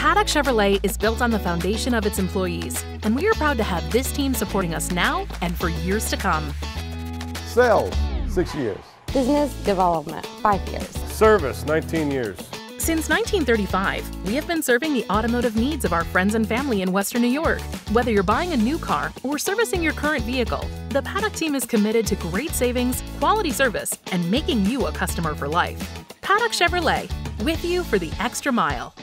Paddock Chevrolet is built on the foundation of its employees, and we are proud to have this team supporting us now and for years to come. Sales, six years. Business development, five years. Service, 19 years. Since 1935, we have been serving the automotive needs of our friends and family in Western New York. Whether you're buying a new car or servicing your current vehicle, the Paddock team is committed to great savings, quality service, and making you a customer for life. Paddock Chevrolet, with you for the extra mile.